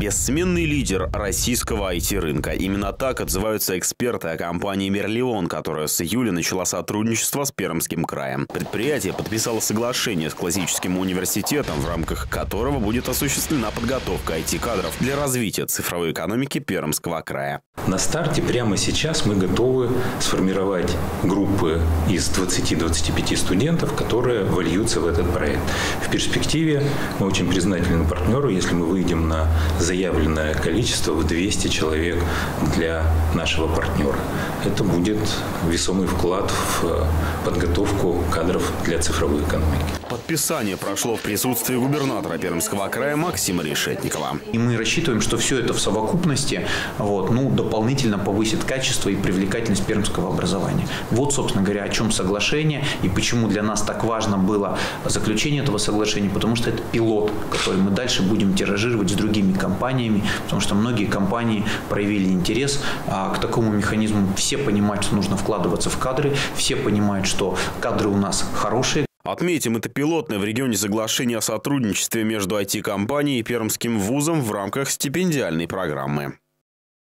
Бессменный лидер российского IT-рынка. Именно так отзываются эксперты о компании «Мерлион», которая с июля начала сотрудничество с Пермским краем. Предприятие подписало соглашение с классическим университетом, в рамках которого будет осуществлена подготовка IT-кадров для развития цифровой экономики Пермского края. На старте прямо сейчас мы готовы сформировать группы из 20-25 студентов, которые вольются в этот проект. В перспективе мы очень признательны партнеру, если мы выйдем на заявленное количество в 200 человек для нашего партнера. Это будет весомый вклад в подготовку кадров для цифровой экономики. Подписание прошло в присутствии губернатора Пермского края Максима Решетникова. И мы рассчитываем, что все это в совокупности вот, ну, дополнительно повысит качество и привлекательность пермского образования. Вот, собственно говоря, о чем соглашение и почему для нас так важно было заключение этого соглашения, потому что это пилот, который мы дальше будем тиражировать с другими компаниями, потому что многие компании проявили интерес а, к такому механизму. Все понимают, что нужно вкладываться в кадры, все понимают, что кадры у нас хорошие, Отметим, это пилотное в регионе соглашение о сотрудничестве между IT-компанией и пермским вузом в рамках стипендиальной программы.